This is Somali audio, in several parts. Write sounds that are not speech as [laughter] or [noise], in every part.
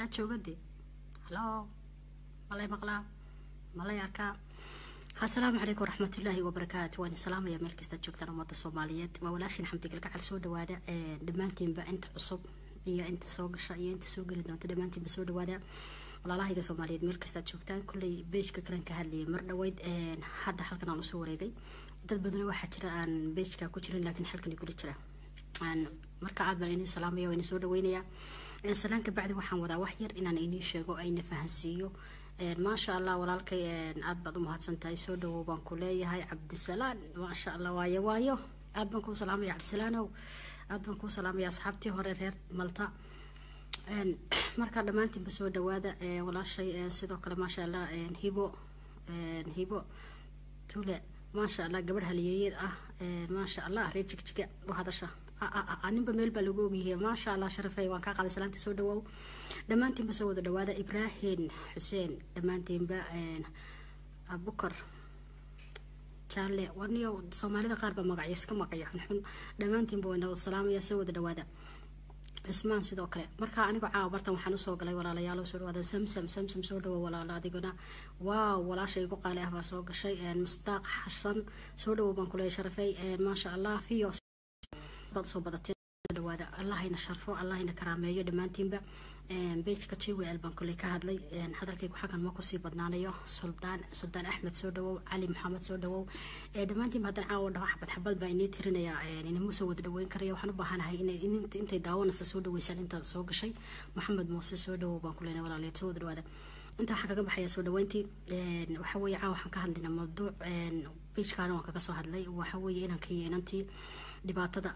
yaa jooga dee halo. Malay maqlaa malay arkaa asalaamu calaykum waraxmatullaahi wabarakaatu waan salaamaya meel kastaad joogtaan ummadda soomaaliyeed. Waa walaashin xamdi galgacal soo dhawaada dhammaantiinba inta cusub iyo inta soo gasha iyo inta soo geli doonta dhammaantiinba soo dhawaada. Walaalahayga soomaaliyeed meel kastaad joogtaan. Kulley beejka kalan ka hadlayay mar dhaweyd hadda halkan aan u soo wareegay. Dad badan waxaa jira aan beejka ku jirin laakiin halkan igula jira. Marka aad baan idin salaamaya waa idin soo dhaweynaya salaanka bacdi waxaan wadaa wax yar inaan idiin sheego ayna fahansiiyo maasha allah walaalkay aad baad u mahadsan tahay soo dhawow baan ku leeyahay cabdisalaan. Maasha allah waayo waayo. Aad baan kuu salaamaya cabdisalaanow aad baan kuu salaamaya asxaabtii hore reer malta. [clears throat] Markaa dhammaantiinba soo dhawaada walaashay sidoo kale maasha allah hibo. Hibo. Tule maasha allah gabadh haliyeeyad ah. Maasha allah reer jigjiga u hadasha ninba meel baa lagu ogyahay maasha allah sharafey waan kaa qaaday salaanta soo dhawow. Dhammaantiinba soo wada dhawaada ibraahim xuseen. Dhammaantiinba abukar jaale waniyo soomaalida qaar magacyo iska maqaya xunxun dhammaantiinba waa nabad salaamaya soo wada dhawaada cusmaan sidoo kale markaa anigoo caawa bartan waxaan u soo galay walaalayaal soo dhawaada samsam samsam soo dhawo walaalo adiguna. Waaw walaashay igu qaali ah baa soo gashay. Mustaaq xasan soo dhawo baan kuleeya sharafey maasha allah fiyo baad soo badatee dhawaada allahayna sharfo allahayna karaameeyo dhammaantiinba. Beejka jwl baan koley ka hadlay hadalkaygu xaggan ma ku sii badnaanayo. Suldaan suldaan axmed soo dhawow cali maxamed soo dhawow. Dhammaantiinba haddaan caawa dhaho xabad baa inii tirinaya inamuuse wada dhaweyn karaya. Waxaan u baahanahay intay daawanaysa soo dhaweysaan intaad soo gashay. Maxamed muuse soo dhawow baan kuleenay walaalayaal soo wada intaa waxaan kaga baxaya soo dhaweyntii waxa weeye caawa waxaan ka hadlaynaa mawduuc beejkaana waan kaga soo hadlay. Waxa weeye inaan ka yeelantii dhibaatada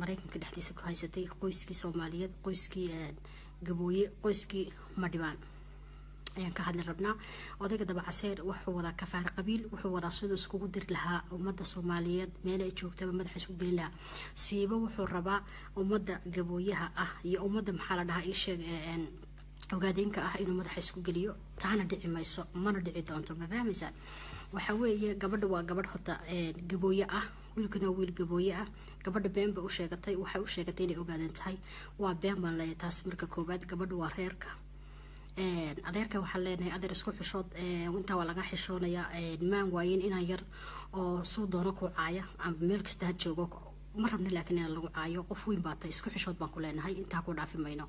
mareykanka dhexdiisa ku haysatay qoyskii soomaaliyeed qoyskii gabooye qoyskii madhibaan. Ayaan ka hadli rabnaa odayga dabacaseer wuxuu wadaa kafaare qabiil wuxuu wadaa siduu iskugu diri lahaa ummadda soomaaliyeed meel ay joogtaba madaxa isku gelin lahaa. Siiba wuxuu rabaa ummadda gabooyaha ah iyo ummadda maxaa la dhahaa iisheeg ogaadeenka ah inuu madaxa isku geliyo. Taana dhici mayso mana dhici doonto ma fahmaysaa waxa weeye gabadha waa gabadh hota gabooye ah. Wiilkana wiil gabooye ah. Gabadha been ba u sheegatay waxay u sheegatay inay ogaadeen tahay. Waa been baan leeyahay taas marka koowaad gabadha waa reerka. Adeerka waxaan leenahay adeer isku xishood intaa waa laga xishoonayaa maan waayen inaan yar oo suu doono ku caaya ama meel kasta ha joogo ma rabna laakiin inaan lagu caayo. Qof weyn baa tay isku xishood baan ku leenahay intaa ku dhaafi mayno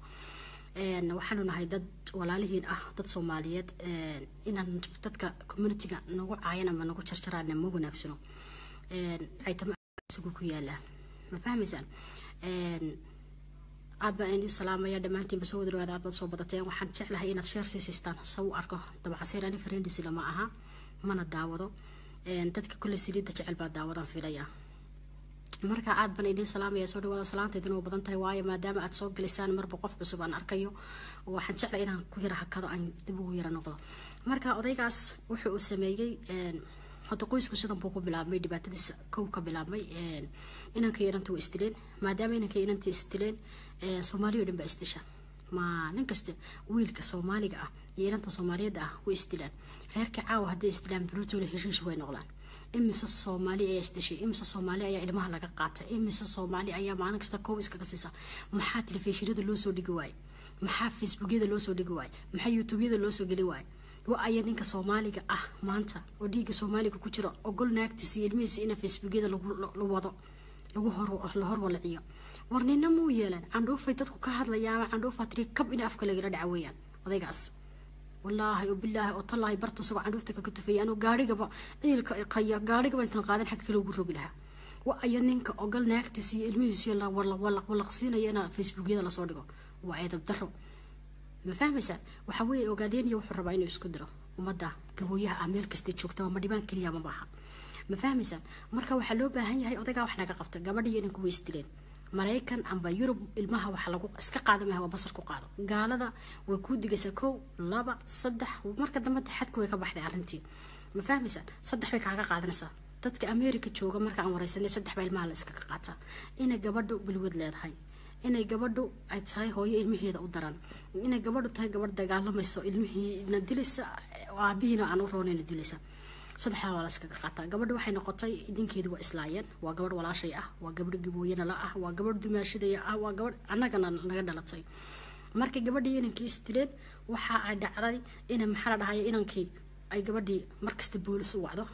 waxaanu nahay dad walaalihiin ah dad soomaaliyeed. Inaan dadka communitiga nagu caayan ama nagu jarjaraana ma wanaagsano. Caytamaisigu ku yaalaa ma fahmaysaan? Aad baan idin salaamaya dhammaantiinba soo wada dhawaada aad baad soo badateen. Waxaan jeclahay inaad sheer siisiistaan sa u arko. Dabcaseer ani friendis lama aha mana daawado. Dadka kule saliidda jecel baa daawadan filaya marka aad baan idiin salaamaya soo dhawaada salaantaydin oo badan tahay waayo maadaama aad soo gelisaan marba qof cusub aan arkayo waxaan jeclay inaan ku yara hakado aan dib ugu yara noqdo. Marka odaygaas wuxuu uu sameeyey hadda qoysku sidan buu ku bilaabmay dhibaatadiisa kow ka bilaabmay inanka inanta waa isdileen maadaama inanka inanta isdileen soomaaliya o dhan baa isdisha. Ma nin kasta wiilka soomaaliga ah iyo inanta soomaaliyeedda ah way isdilaan reerka caawa hadday isdilaan brutole heshiish way noqdaan imise soomaali ayaa isdishay imise soomaali ayaa ilmaha laga qaatay? Imise soomaali ayaa maalin kasta koob iskaga siisa maxaa telefishinada loo soo dhigi waaye maxaa facebookyada loo soo dhigi waaye maxaa youtubyada loo soo geli waaye wa aya ninka soomaaliga ah maanta oo dhiigga soomaaliga ku jiro ogol naagtiisa iyo ilmihiisa ina facebookyada la wado lagu la horwalaciyo war nina muu yeelan? Candhuufay dadku ka hadlayaan candhuufaa tiri kab in afka lagala dhaca odaygaas wallaahi oo bilaahi oo tallaahi bartu isagoo candhuufta kaga tufayay anuu gaarigaba ciilka qaya gaarigaba intaan qaadan xagga kale ugu rogi lahaa wa aya ninka ogal naagtiisa iyo ilmihiisiyo la walaq walaqsiinaya inaa facebookyada la soo dhigo waa eedab daro ma fahmaysaa waxa weeye ogaadeeniya wuxuu rabaa inuu isku diro ummadda gabooyaha ah meel kastay joogtaba ma dhibaan keliya ma maaha ma fahmaysaan marka waxaa loo baahan maraykan amba yurub ilmaha waxa lagu iska qaada maaha waa basar ku qaado. Gaalada way kuu digaysaa kow laba saddex marka dambe xadku way ka baxday arrintii. Ma fahmaysaan saddex bay kaaga qaadanaysaa. Dadka america jooga marka aan wareysanay saddex baa ilmaha la iskaga qaataa. Inay gabadhu bilwad leedahay. Inay gabadhu ay tahay hooyo ilmaheeda u daran. Inay gabadhu tahay gabadh dagaalamayso ilmihiina dilaysa aabihiina aan u roonayna dilaysa saddexdaa waa la iskaga qaataa. Gabadha waxay noqotay ninkeedu waa islaayeen. Waa gabadh walaashay ah waa gabadh gabooyanala ah waa gabadh dumaashadaya ah waa gabadh annagana naga dhalatay. Markay gabadhii inankii isdileen waxa ay dhacday ina maxaa la dhahay inankii ay gabadhii markasta boolis u wacdo.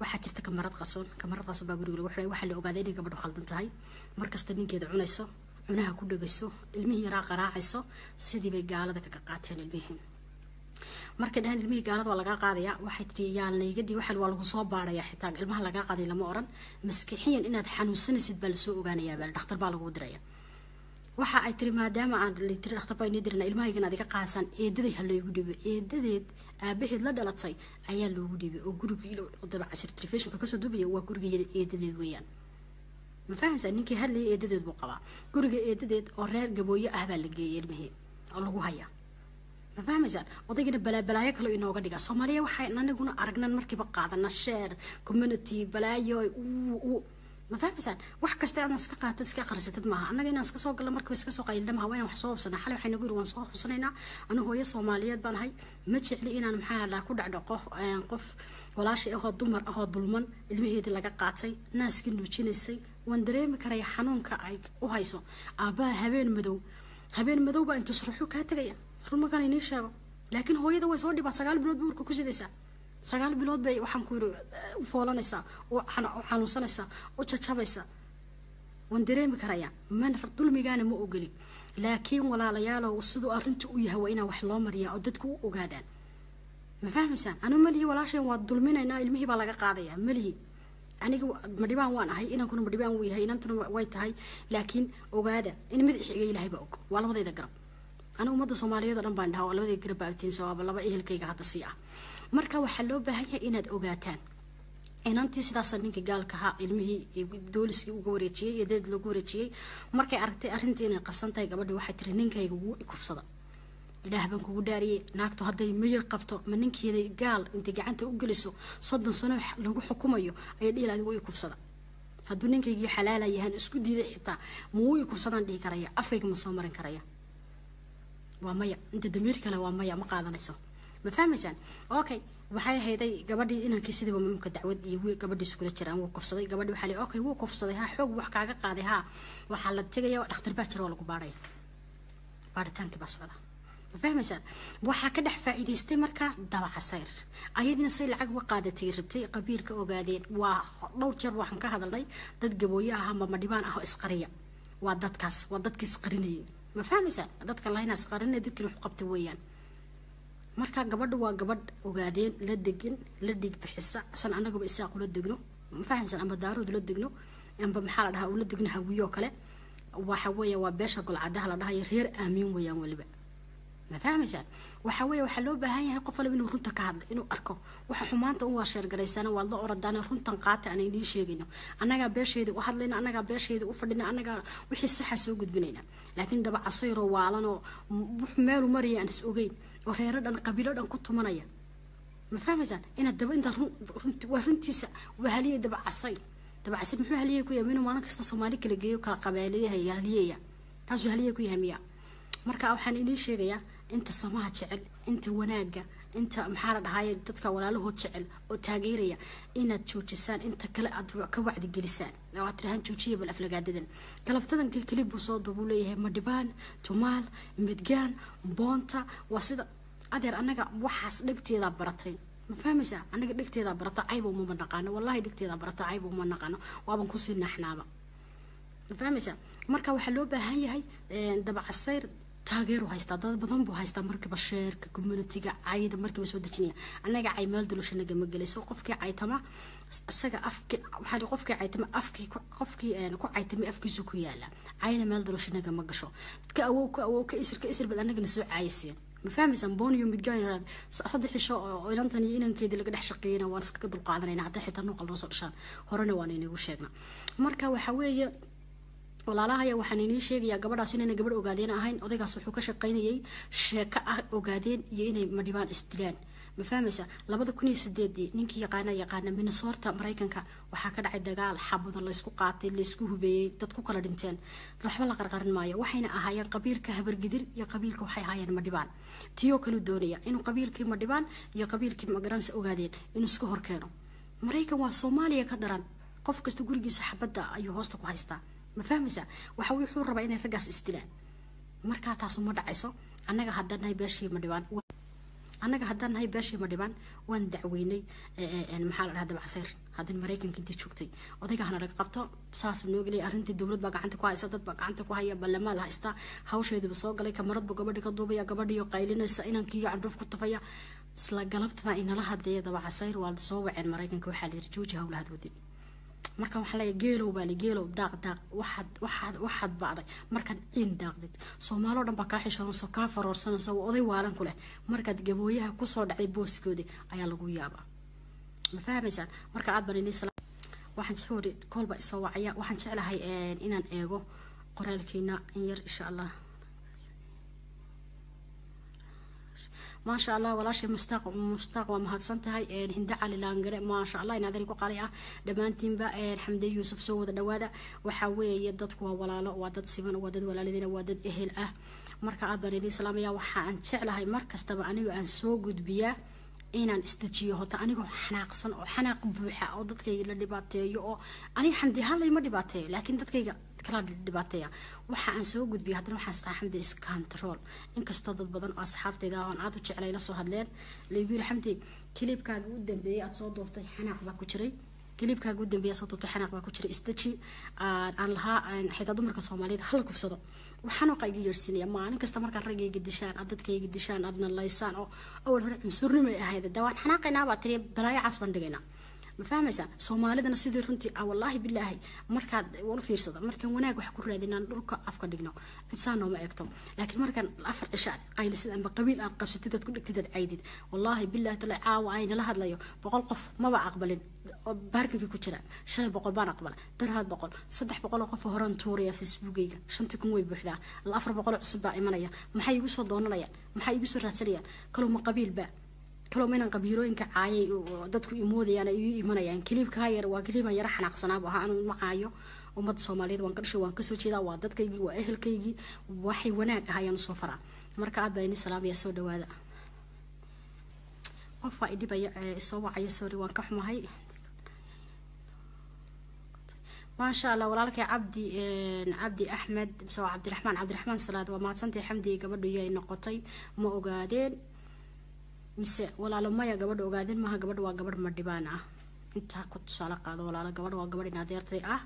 Waxaa jirta kamarad qasoon. Kamarad qasoon baa guriga lagu xiray waxaa la ogaaday inay gabadhu khaldan tahay. Markasta ninkeeda cunayso cunaha ku dhegayso ilmihii yaraa qaraacayso sidii bay gaalada kaga qaateen ilmihii markay dhahaan ilmihii gaalada waa lagaa qaadaya waxay tiri yaalnaygadii waxaa waa lagu soo baaraya xitaa ilmaha lagaa qaaday lama oran. Maskixiyan inaad xanuunsanaysid baa la soo ogaanayaa baa dhakhtar baa lagu diraya waxa ay tiri maadaama aan tiri dhakhtar baa inii dirana ilmahaygan adiga qaasaan eedaday ha loogu dhiibay eedadeed aabaheed la dhalatay ayaa loogu dhiibay oo gurigii dabacasir telefishinka ka soo dubaya waa guriga eedadeed weeyaan. Ma fahmaysaa ninkii hadlayay eedadeed buu qabaa. Guriga eedadeed oo reer gabooye ah baa la geeyay ilmihii oo lagu hayaa ma fahmaysaan odaygana balaabalaayo kale inooga dhiga. Soomaaliya waxaan aniguna aragnan markiiba qaadana sheer community balaayo ma fahmaysaan wax kasta aadaan iska qaatad iska qarsatid maaha. Annaga inaan iska soo galno markiiba iska soo qaylinna maaha waa wax soo hubsanaa xalay waxayna guri waan soo hubsanaynaa. Anigu hooyo soomaaliyeed baan ahay. Ma jecli inaan maxaa dhaha ku dhacdhaqo qof walaashay ahoo dumar ahoo dulman ilmaheedii laga qaatay naaskii nuujinaysay. Waan dareemi karaya xanuunka ay u hayso. Aabbaha habeen madow. Habeen madow baa intuu suruxu kaa tegaya rumakan inii sheego. Laakiin hooyada way soo dhibaa sagaal bilood buurka ku sidaysaa. Sagaal bilood bay waxaan ku yiri u foolanaysaa u xanuunsanaysaa u jajabaysaa waan dareemi karayaa man dulmigaana ma ogeli laakiin walaalayaalow siduu arrintu u yahay waa inaa wax loo mariyaa oo dadku u ogaadaan. Ma fahmaysaan? Anu malihi walaashan waa dulminaynaa ilmihii baa laga qaadayaa. Malihi aniga madhibaan waan ahay inankuna madhibaan wuu yahay inantuna way tahay. Laakiin ogaada in mid ixiga ilaahay baa og. Waa labadayda garab aniga soomaaliyeed oo dhan baan dhaha oo labadayda garab baa abtiinsa waaba laba ehelkayga hadda sii ah marka waxaa loo baahan yahay inaad ogaataan inantii sidaasa ninkii gaalka ahaa ilmihii dooliskii uga wareejiyey iyo deed loogu wareejiyey markay aragtay arrintii inay qasan tahay waxay tiri ninkayga wuu ikufsada ilaah baan kugu dhaariyey naagtu hadday miyir qabto ma ninkeeda gaal intay gacanta u geliso soddon sano lagu xukumayo ayay dhihi lahayd wuu ikufsada hadduu ninkaygii xalaala isku diiday xitaa mawuu ikufsadaan dhihi karaya afkayga ma soo marin karaya waa maya. Inta damiir kale waa maya. Ma qaadanayso. Ma fahmaysaan? Okay. Waxay ahayday gabadhii inankii sidiiba mamka dacwad iyo gabadhii iskula jiraan. Wuu kufsaday. Gabadhii waxaa li okay wuu kufsaday. Ha xoog wax kaaga qaaday. Ha. Waxaa la tegaya dhakhtar baa jira oo lagu baaraya baaritaankii baa socda ma fahmaysaan? Waxaa ka dhex faa'iidaystay marka dabacasayr ayadina say lacag uga qaadatay rabtay qabiilka ogaadeen. Waa dhowr jeer waxaan ka hadalnay. Dad gabooye ah ama madhibaan ah oo isqariya waa dadkaas waa dadkii isqarinayay ma fahmaysaan dadka laynaa isqarinaya dadkii wax qabta weeyaan. Marka gabadha waa gabadh ogaadeen la degin la dhiig bixisa. San anagaba isaaq ula degno. Ma fahamsan amba daarood ula degno. Amba maxaa la dhahaa? Ula degno hawiyo kale. Waxa weeye waa beesha golcadaha la dhahayo reer aamiin weeyaan weliba ma fahmaysaan waxa weeye waxaa loo baahan yahay qof waliba inuu runta ka hadla inuu arko. Waxa xumaanta u waa sheergaraysana waad la oradaan runtan qaata aan idiin sheegayno. Annagaa beesheeda u hadlayna annagaa beesheeda u fadhina annagaa wixii saxa soo gudbinayna. Laakiin daba casayroo waalanoo meelu maraya aan is ogeyn oo reero dhan qabiilo dhan ku tumanaya. Ma fahmaysaan inaad daba intaa waa runtiisa waa haliyay daba casayr daba casayr muxuu haliyay ku yahay? Inuu maalin kasta soomaali kala geeyo kala qabaaliyaha haliyaya. Taasuu haliyay ku yahay miya marka waxaan idiin sheegayaa inta samaha jecel inta wanaagga inta maxaa la dhahaye dadka walaalahood jecel oo taageeraya inaad joojisaan inta kale aad ka wacdigelisaan oo aad tirahaan joojiya bal aflagaadadan galabtadan kelib buu soo duubuu leeyahay madhibaan tumaal midgaan boonta waa sida adeer annaga waxaas dhegteedaa baratay ma fahmaysaa annaga dhegteedaa barato cayba umama naqaano wallahi dhegteedaa barato cayba uma naqaano waaban ku sii naaxnaaba ma fahmaysaa marka waxaa loo baahan yahay dabacasayr taageeru haystaa dad badan buu haystaa markiiba sheerka communitiga cayda markiiba soo dejinaya annaga cay meel dulashanaga ma gelayso qofkii caytama isaga afki waxaa qofkii caytama afkii qofkii ku caytamay afkiisu ku yaalla cayna meel dulashanaga ma gasho. Ka awow ka awow ka isir ka isir bad annagana soo caayiseen ma fahmaysaan booniyo midgaan saddex isho oo inantan iyo inankeedii laga dhex shaqeeyana waan iskaga dulqaadanayna. Hadday xitaa nuuqa loo soo dhashaan horena waan inagu sheegna marka waxa weeye walaalahaya waxaan inii sheegayaa gabadhaas inayna gabadh ogaadeen ahayn. Odaygaas wuxuu ka shaqaynayay sheeko ah ogaadeen iyo inay madhibaan isdilaan ma fahmaysa labada kun iyo sideedii ninkii yaqaana yaqaana minnesota maraykanka waxaa ka dhacay dagaal xabado laysku qaatay laysku hubeeyey dad ku kala dhinteen. Waxba la qarqarin maayo. Waxayna ahaayeen qabiilka habargidir iyo qabiilka waxay ahaayeen madhibaan tiyoo kalu doonaya inuu qabiilkii madhibaan iyo qabiilkii magaranaysa ogaadeen inuu iska horkeeno. Maraykan waa soomaaliya ka daran. Qof kasta gurigiisa xabadda ayuu hoosta ku haystaa ma fahmaysaa waxa wuxuu rabaa inay raggaas isdilaan markaa taasu ma dhacayso annaga haddaan beeshii ma dhibaan. Annaga haddaan beeshii ma dhibaan waan dacweynay maxaa la dhahaa dabcasayr haddii maraykanka intii joogtay. Odayga hana laga qabto saas noo arrintii dowlad gacanta ku haysa dad baa gacanta ku haya ballamaa la haystaa hawsheediba soo galay kamaradba gabadhi ka duubaya gabadhiyo qaylinaysa inankiiyo candhuuf ku tufaya isla galabtada inala hadlaya dabacasayr waa soo waceen maraykanka waxaa la yiri jooji howlahaad wadin marka waxaa leeyahay geelow baa li geelow daaq daaq waxaad waxaad waxaad bacday markaad ciin daaqdid. Soomaaloo dhan baa kaa xishoonayso kaa faroorsanayso oday waalan ku leh. Markaad gabooyaha ku soo dhacday booskoodii ayaa lagu yaabaa. Ma fahmaysaan marka aad baan waxaan jehori koolba isoo wacaya. Waxaan jeclahay inaan eego qoraalkiina in yar insha allah maasha allah walaashay mustaaq mustaaq waa mahadsan tahay hinda cali laangare. Maasha allah in adari ku qali ah. Dhammaantiinba xamde yuusuf soo wada dhawaada. Waxaa weeye dadku waa walaalo waa dad siman waa dad walaaladiina waa dad ehel ah. Marka aad baan idin salaamaya waxa aan jeclahay mar kastaba aniga aan soo gudbiyaa inaan isdejiyo hota anigoo xanaaqsan oo xanaaq buuxa oo dadkayga la dhibaateeyo oo aniga xamdi ahaan layma dhibaateeyo laakiin dadkayga kala dhibaateeya. Waxa aan soo gudbiyay haddana waxaan isdhaha xamdi iscontrol inkastoo dad badan oo asxaabtayda oon aada u jeclay la soo hadleen laygu yiri xamdi kilibkaaga u dambeeyay aada soo duubtay xanaaq baa ku jiray. Kilibkaaga u dambeeya soo duubtay xanaaq baa ku jiray. Isdeji aan lahaa xitaa dumarka soomaaliyeed hala kufsado waxaanoo qayga yeersinaya maalin kasta markaad raggayga dishaan aad dadkayga dishaan aadna laysaan oo awal hore cunsurnimay ahayd. De waan xanaaqaynaa baa tiri balaayo cas baan dhigaynaa ma fahmaysaa? Soomaalidana sidii runtii ah wallaahi bilaahi markaad wala fiirsada markaan wanaag wax ku raadinaan dhulka afka dhigno. Nooma eegto. Laakiin markaan afar cisha qaylisid amba qabiil aad qabsatid ku dhigtid caydid. Wallaahi bilaahi tala caawa aynala hadlayo. Boqol qof maba aqbalin. Baarkinkii ku jiraan shalay boqol baan aqbala. Darahaad boqol. Saddex boqol oo qof horaan tuuraya facebookayga shantii kun way buuxdaa. Afar boqol cusub baa imanaya. Maxay igu soo doonanayaan maxay igu soo raadsanayaan kaloo ma qabiilba kaloo ma inaan qabiilooyinka caayay dadku imoodayaan ay ii imanayaan. Kiliibkaa yar waa kiliibaan yara xanaaqsanaaba ahaa anu ma caayo ummadda soomaaliyeed waan ka dhashay waan ka soo jeedaa waa dadkaygii waa ehelkaygii waxay wanaag ah ayaan u soo faraa. Marka aad baa ini salaamaya soo dhawaada. Qof waa idhibaya isoo wacaya sorry waan ka xumahay. Maasha allah walaalkay cabdi cabdi axmed mise waa cabdiraxmaan cabdiraxmaan salaad waa mahadsantahay xamdi gabadhu yay noqotay. Ma ogaadeen mise walaalo maya gabadha ogaadeen maaha gabadha waa gabadh madhibaan ah. Intaa ku tusaale qaado walaalo gabadha waa gabadh inadeertay ah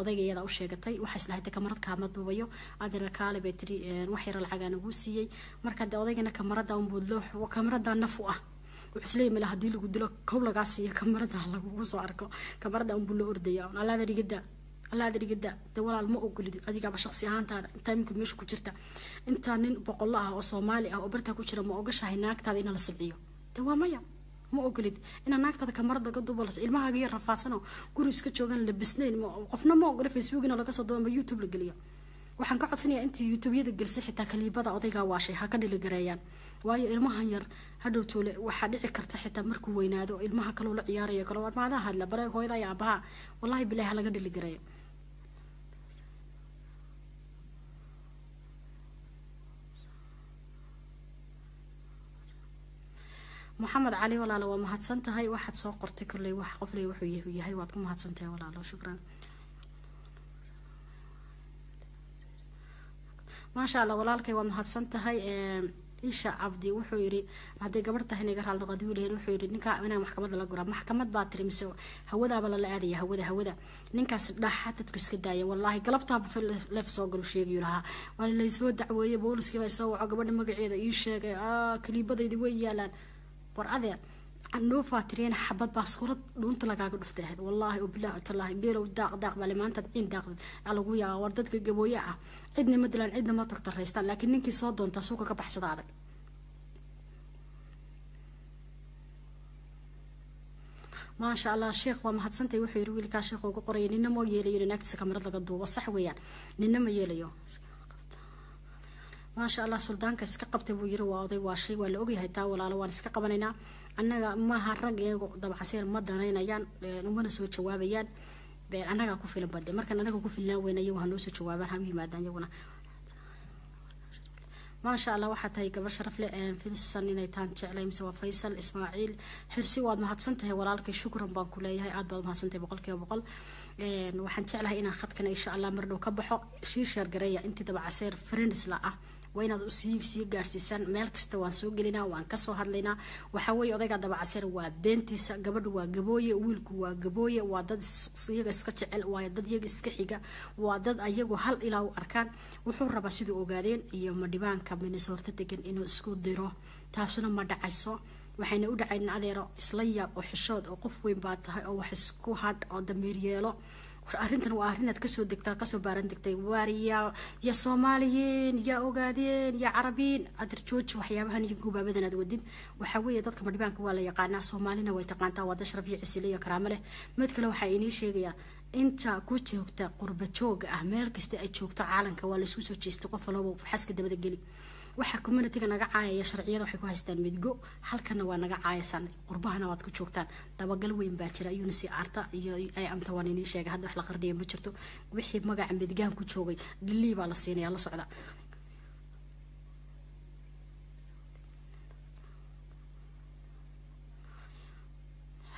odayga iyada u sheegatay. Waxaa islahayd kamarad duubayo. Adina kaale bay tiri wax yara lacagaan ugu siiyey. Marka de odaygana kamarada unbuudlo kamarada naf u ah. Wuxuu isleeyahy mala haddii lagu dilo kow lagaa siiyo kamarada lagugu soo arko. Kamarada unbuu la ordaya allaada dhigada allaada dhigada de walaal ma ogolid adigaaba shaqsi ahaantaada intaa iminka meesha ku jirta intaa nin boqollo ah oo soomaali ah oo bartaa ku jira ma ogashahay naagtaada ina la silciyo de waa maya ma ogolid inaa naagtaada kamarada ka duubalaso ilmahaaga iyo rafaadsanoo guri iska joogan labisnayn qofna ma ogola facebook ina laga soo duuba ama youtube la geliyo waxaan ka codsanayaa intii youtubeyada gelisay xitaa kaliibada odaygaa waashay ha ka dhiligareeyaan waayo ilmahan yar hadhow toole waxaa dhici karta xitaa markuu weynaado ilmaha kaloo la ciyaarayo kale maadaha hadla bare hooyada iyo aabaha wallahi bilahi ha laga dhiligareeyo maxamed cali walaalo waa mahadsan tahay waxaad soo qortay kolley wax qofley wuxuu yahay waad ku mahadsan tahay walaalo. Shukran. Maasha allah walaalkay waa mahadsan tahay isha cabdi wuxuu yiri hadday gabarh tahay inaga raal noqo leeyahay wuxuu yiri ninka inaa maxkamad la guraa maxkamad baa tiri mise hawadaaba lala aadaya hawada hawada. Ninkaas dhaxa dadku iska daaya wallaahi galabtaaba leef soo galu sheegayu lahaa. Waa laysoo dacweeyey booliskii baa soo waco gabadha magaceeda ii sheegay kaliibadaydi way yaalaan war adeer andoofaa tiriyana xabad baaskurad dhuunta lagaaga dhuftay ahayd. Wallaahi oo bilaahi tallaahi geelow daaq daaq bale maantaad ciin daaqdid aa lagu yaaba war dadka gabooye ah cidna ma dilaan cidna ma tagtaraystaan laakiin ninkii soo doontaa suuka ka baxsada adag. Maasha allah sheekh waa mahadsantay wuxuu yiri wiilkaa sheekh ugu qoraya nina moo yeelayo in naagtiisa kamarad laga duubo sax weeyaan nina ma yeelayo maasha allah suldaanka iska qabtay buu yiri waa oday waa shay waa la ogyahay taa walaalo waan iska qabanaynaa annaga maaha rag iyago dabacasiir ma danaynayaan umana soo jawaabayaan. Annagaa ku filan bade markaan annaga ku filnaan weyna iyagu hanoo soo jawaabaan hama yimaadaan iyaguna. Maasha allah waxaa tahay gabar sharaf leh filsan inay taan jeclay mise waa faysal ismaaciil. Xirsi waad mahadsan tahay walaalkay shukran baan ku leeyahay aad baad umahadsan tahay boqolkiiba boqol. Waxaan jeclahay inaan khadkana insha allah mar dhow ka baxo sii sheergareeya intii daba caseer friends la ah waa inaad sii sii gaarsiisaan meel kasta waan soo gelinaa waan ka soo hadlaynaa. Waxaa weeye odayga dabacaseer waa beentiisa gabadha waa gabooye wiilku waa gabooye waa dad iyaga iska jecel waa dad iyaga iska xiga waa dad ayagu hal ilaa u arkaan. Wuxuu rabaa siduu ogaadeen iyo madhibaanka minnesota degan inuu isku diro. Taasuna ma dhacayso. Waxayna u dhacayn adeero isla yaab oo xishood oo qof weyn baa tahay oo wax isku hadh oo damiir yeelo arrintan waa arrin aad ka soo degtaa ka soo baaran degtay. Waariya ya soomaaliyiin yaa ogaadeen yaa carabiin. Adir jooji waxyaabahan iyo gubaabadan aad wadid. Waxaa weeye dadka madhibaanka waa la yaqaanaa soomaalina way taqaantaa waa dashraf iyo cisile iyo karaamo leh. Mid kale waxaa inii sheegayaa inta ku joogta qurba jooga ah meel kasta ay joogto caalanka waa la isku soo jeestay qof walaba xaska dabada geli waxaa communitiga naga caayaya sharciyada waxay ku haystaan midgo. Halkana waa naga caayasaan qurbahana waad ku joogtaan. Dabagal weyn baa jira. Iyuna si arta iyo amta waan inii sheegay hadda wax la qardhiya ma jirto. Wixii magaca midgaan ku joogay dhilii baa la siinaya la socda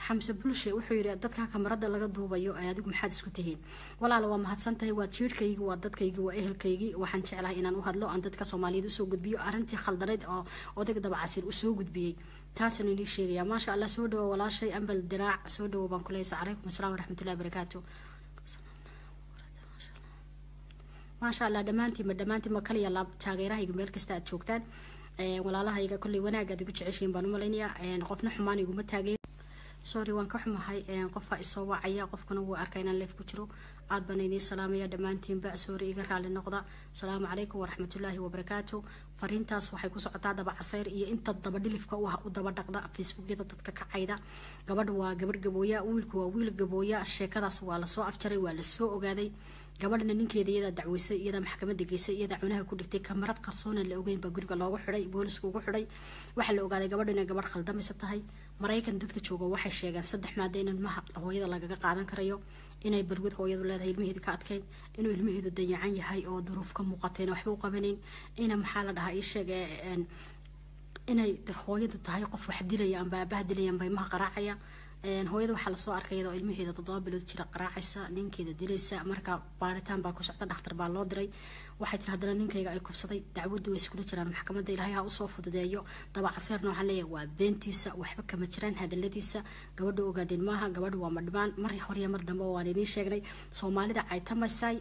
xamse bulshe wuxuu yidhi dadka kamarada laga duubayo adigu maxaad isku tihiin? Walaala waa mahadsan tahay waa jiirhkaygi waa dadkaygi waa ehelkaygii waxaan jeclahay inaan u hadlo aan dadka soomaaliyeed u soo gudbiyo arrintii khaldanayd oo odayga dabacasiir u soo gudbiyey. Taasaan inii sheegaya maasha allah soo dhawo walaashay ambal diraac soo dhawo baan kuleysa calaykum asalaam waraxmatullahi barakaatu maasha allah dhammaantiinba dhammaantiinba kaliya laab taageerahayga meel kasta aad joogtaan. Walaalahayga kolley wanaag aad igu jeceshiin baan u malaynayaa qofna xumaan iguma taageer sorry waan ka xumahay qofaa isoo wacaya qofkana wuu arkaa inaan leef ku jiro. Aad baan inii salaamaya dhammaantiinba sorry iga raali noqda. Asalaamu calaykum waraxmatullaahi wabarakaatu fariintaas waxay ku socotaa daba casayr iyo inta daba dhilifka u ah u daba dhaqda facebookyada dadka ka cayda. Gabadha waa gabadh gabooya wiilku waa wiil gabooya sheekadaas waa la soo afjaray waa la soo ogaaday. Gabadhana ninkeeda iyadaa dacweysay iyadaa maxkamada geysay iyadaa cunaha ku dhigtay kamarad qarsoona la ogeyn baa guriga loogu xidhay booliska ugu xidhay. Waxaa la ogaaday gabadha gabadh khaldamaysa tahay maraykan dadka jooga waxay sheegeen saddex maada in ilmaha hooyada lagaga qaadan karayo inay balwad hooyadu leedahay ilmaheeda ka adkeyn inuu ilmaheedu dayacan yahay oo duruuf ka muuqateen waxba u qabanayn. Ina maxaa la dhahaa ii sheeg inay hooyadu tahay qof wax dilaya amba aabaha dilaya amba ilmaha qaraacaya hooyada waxaa la soo arkay iyadoo ilmaheeda toddoba bilood jira qaraacaysa ninkeeda dilaysa marka baaritaan baa ku socda dhakhtar baa loo diray. Waxay tiri haddana ninkayga ay kufsaday dacwaddu way iskula jiraan maxkamadda ilaahay ha u soo fududeeyo. Dabacaseerna waxaan leeyahay waa beentiisa waxba kama jiraan hadaladiisa. Gabadha ogaadeen maaha gabadha waa madhibaan mar horiya mar dambe waan idiin sheegnay. Soomaalida caytamaysay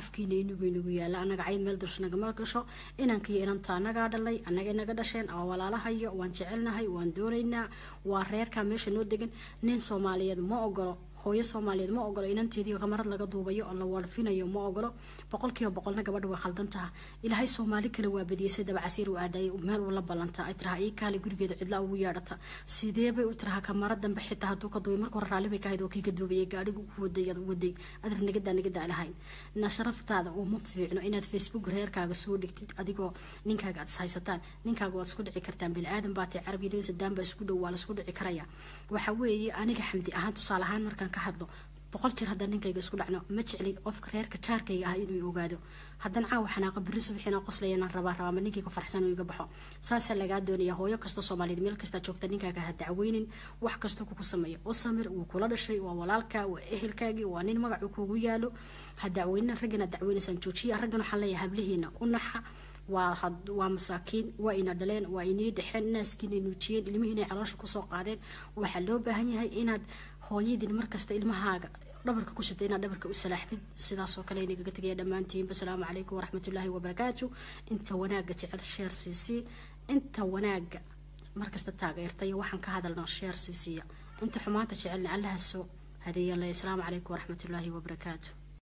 afkiina inugu inagu yaalla anaga cayd meel dulsha nagama gasho. Inankiyo inanta anagaa dhalay anaga inaga dhasheen oo walaalahayo waan jecelnahay waan doonaynaa waa reerkaa meesha noo degan nin soomaaliyeed ma ogolo hooyo soomaaliyeed ma ogolo inanteedii kamarad laga duubayo oo la warfinayo ma ogolo boqolkiiba boqolna gabadha way khaldan taha ilaahay soomaali kale waa badiyay sida dabacasiir uu aadayay meel uu la ballanta ay tiraha ii kaali gurigeeda cidla ugu yeedhata. Sidee bay u tiraha kamara dambe xitaa hadduu ka duubay? Marka hore raalli bay ka ahayd oo kii ka duubayay gaadhigu ku waday. Waday adar nagadaa nagadaa lahayn na sharaftaada uma fiicno inaad facebook reerkaaga soo dhigtid adigoo ninkaaga aad is haysataan. Ninkaaga waad isku dhici kartaan bini aadan baa tay carabiya sadaan baa isku dhow waa la isku dhici karaya waxa weeye aniga xamdi ahaan tusaale ahaan markaan ka hadlo boqol jeer haddaan ninkayga isku dhacno ma jecli qofka reerka jaarkayga ah inuu ogaado. Haddana caawa xanaaqa beri subaxiina qoslayana rabaa rabaa ma ninkayga farxsan iga baxo. Saasaa lagaa doonaya hooyo kasta soomaaliyeed meel kasta joogta ninkaaga ha dacweynin wax kasta kuku sameeyo. U samir wuu kula dhashay waa walaalka waa ehelkaagii waa nin magacu kugu yaalo. Ha dacweynina raggana dacweynaysaan joojiya raggan waxaan leeyahay hablihiina u naxa waa masaakiin waa ina dhaleen waa inii dhexeen naaskiina nuujiyeen ilmihii inay caloosha ku soo qaadeen. Waxaa loo baahan yahay inaad hooyadiin markasta ilmahaaga dhabarka ku sita inaad dhabarka u salaaxdid. Sidaasoo kale inagaga tegaya dhammaantiinba asalaamu calaykum waraxmatullaahi wabarakaatu inta wanaaga jecel sheer siisii inta wanaaga markasta taageertayo waxaan ka hadalno sheer siisiya inta xumaanta jecelna allaha soo hadeeya le asalaamu calaykum waraxmatullaahi wabarakaatu